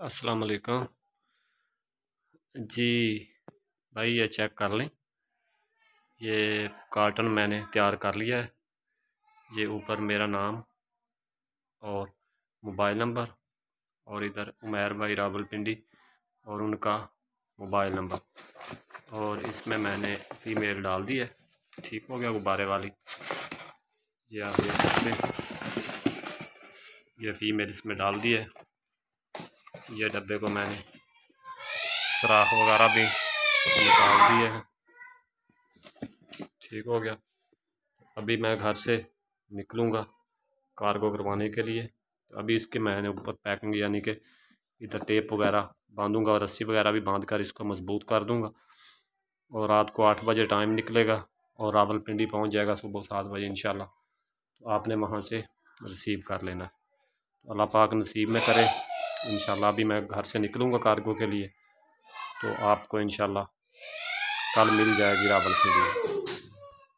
अस्सलाम वालेकुम। जी, भाई ये चेक कर लें। ये कार्टन मैंने तैयार कर लिया है। ये ऊपर मेरा नाम और मोबाइल नंबर और इधर उमैर भाई रावलपिंडी और उनका मोबाइल नंबर और इसमें मैंने फ़ीमेल डाल दी है। ठीक हो गया गुब्बारे वाली। ये आप देख सकते हैं। ये फ़ीमेल इसमें डाल दी है। ये डब्बे को मैंने सराख वगैरह भी निकाल दिए हैं। ठीक हो गया। अभी मैं घर से निकलूँगा कार्गो करवाने के लिए। अभी इसके मैंने ऊपर पैकिंग यानी कि इधर टेप वगैरह बांधूँगा और रस्सी वगैरह भी बाँध कर इसको मज़बूत कर दूँगा। और रात को आठ बजे टाइम निकलेगा और रावलपिंडी पहुँच जाएगा सुबह सात बजे इंशाल्लाह। तो आपने वहाँ से रिसीव कर लेना। अल्लाह पाक नसीब में करे। इन अभी मैं घर से निकलूँगा कार्गो के लिए। तो आपको इन कल मिल जाएगी रावल के लिए।